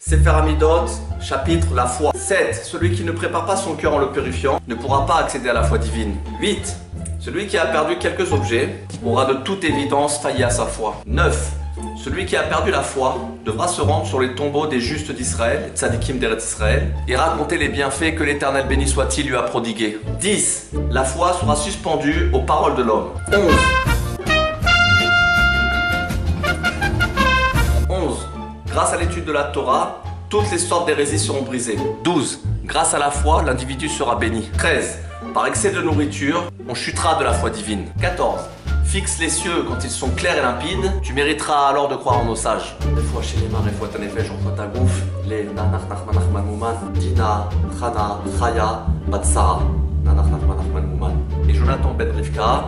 Sefer chapitre La foi. 7. Celui qui ne prépare pas son cœur en le purifiant ne pourra pas accéder à la foi divine. 8. Celui qui a perdu quelques objets aura de toute évidence failli à sa foi. 9. Celui qui a perdu la foi devra se rendre sur les tombeaux des justes d'Israël, tzadikim d'Eretz Israël, et raconter les bienfaits que l'Éternel béni soit-il lui a prodigués. 10. La foi sera suspendue aux paroles de l'homme. 11. Grâce à l'étude de la Torah, toutes les sortes d'hérésies seront brisées. 12. Grâce à la foi, l'individu sera béni. 13. Par excès de nourriture, on chutera de la foi divine. 14. Fixe les cieux quand ils sont clairs et limpides, tu mériteras alors de croire en nos sages. Des fois chez les mains, fois tanefesh, j'en fois ta gouf, les Dina, Chana, Chaya, Batsara, nanach. Et Jonathan ben Rivka.